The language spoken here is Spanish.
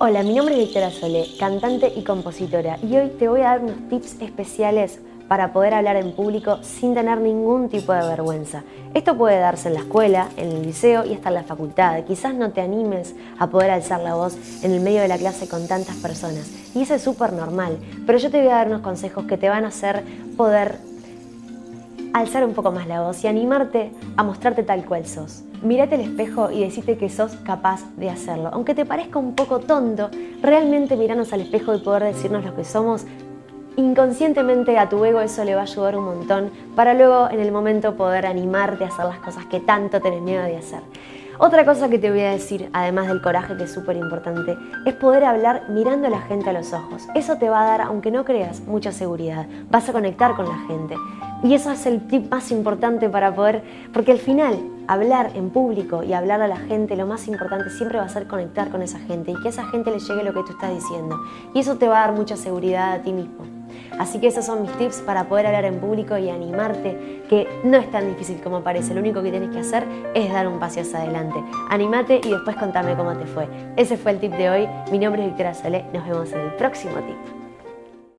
Hola, mi nombre es Victoria Solé, cantante y compositora, y hoy te voy a dar unos tips especiales para poder hablar en público sin tener ningún tipo de vergüenza. Esto puede darse en la escuela, en el liceo y hasta en la facultad. Quizás no te animes a poder alzar la voz en el medio de la clase con tantas personas, y eso es súper normal, pero yo te voy a dar unos consejos que te van a hacer poder alzar un poco más la voz y animarte a mostrarte tal cual sos. Mírate al espejo y decite que sos capaz de hacerlo. Aunque te parezca un poco tonto, realmente mirarnos al espejo y poder decirnos lo que somos, inconscientemente a tu ego eso le va a ayudar un montón para luego en el momento poder animarte a hacer las cosas que tanto tenés miedo de hacer. Otra cosa que te voy a decir, además del coraje que es súper importante, es poder hablar mirando a la gente a los ojos. Eso te va a dar, aunque no creas, mucha seguridad. Vas a conectar con la gente. Y eso es el tip más importante para poder, porque al final hablar en público y hablar a la gente, lo más importante siempre va a ser conectar con esa gente y que a esa gente le llegue lo que tú estás diciendo. Y eso te va a dar mucha seguridad a ti mismo. Así que esos son mis tips para poder hablar en público y animarte, que no es tan difícil como parece. Lo único que tienes que hacer es dar un paso hacia adelante. Animate y después contame cómo te fue. Ese fue el tip de hoy. Mi nombre es Victoria Solé. Nos vemos en el próximo tip.